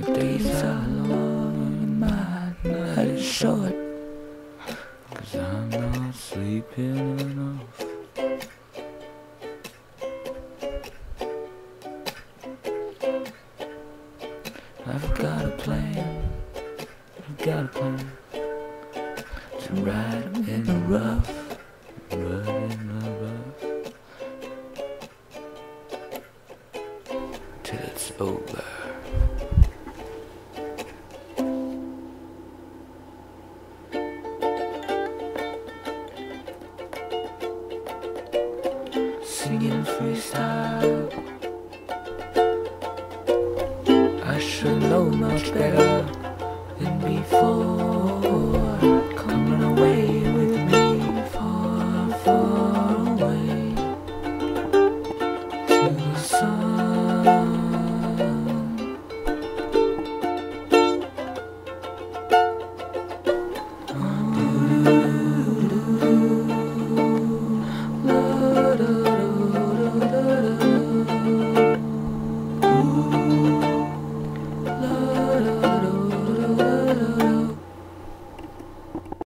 The days are long and my night is short. Cause I'm not sleeping enough. I've got a plan. I've got a plan to ride in the rough, ride in the rough till it's over. Singing freestyle. I should know much better than before.